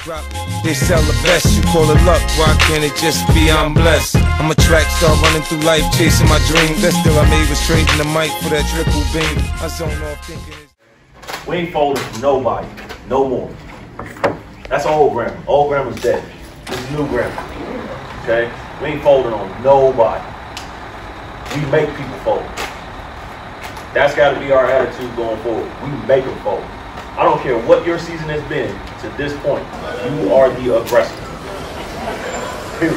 They sell the best, you call it luck. Why can't it just be I'm blessed? I'm a track star running through life, chasing my dream. Best deal I made was trading the mic for that triple beam. I zone off thinking it's. We ain't folding nobody, no more. That's old grammar. Old grammar's dead. This is new grammar. Okay? We ain't folding on nobody. We make people fold. That's got to be our attitude going forward. We make them fold. I don't care what your season has been to this point. You are the aggressor. Period.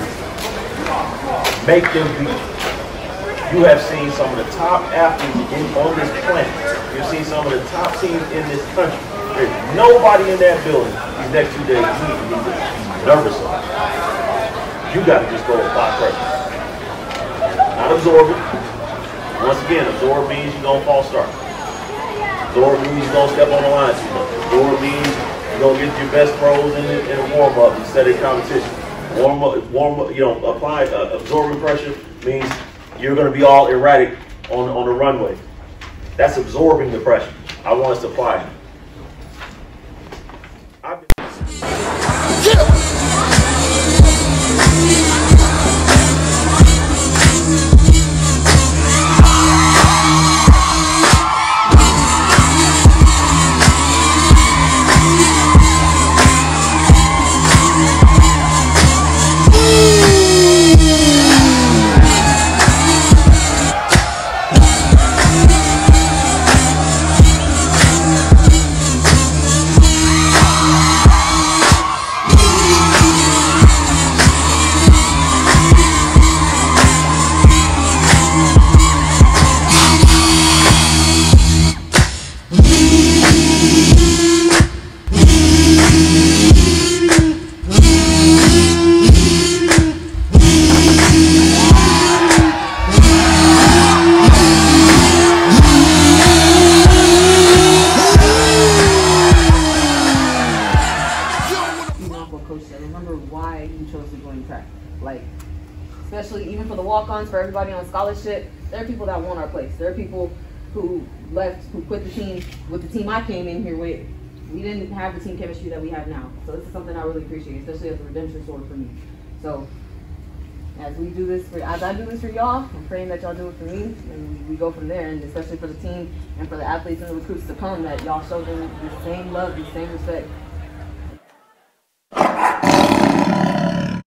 Make them beat you. You have seen some of the top athletes in, on this planet. You've seen some of the top teams in this country. There's nobody in that building these next two days you to be nervous. You got to just go apply pressure. Not absorb it. Once again, absorb means you're going to false start. Absorb means you're going to step on the line too much. Absorb means you're going to get your best throws in in the warm-up instead of competition. Warm up, warm up, you know, apply, uh, absorbing pressure means you're going to be all erratic on, on the runway. That's absorbing the pressure. I want us to apply why you chose to join track. Like, especially even for the walk-ons, for everybody on scholarship, there are people that want our place. There are people who left, who quit the team with the team I came in here with. We didn't have the team chemistry that we have now. So this is something I really appreciate, especially as a redemption story for me. So as we do this for, as I do this for y'all, I'm praying that y'all do it for me, and we go from there. And especially for the team and for the athletes and the recruits to come, that y'all show them the same love, the same respect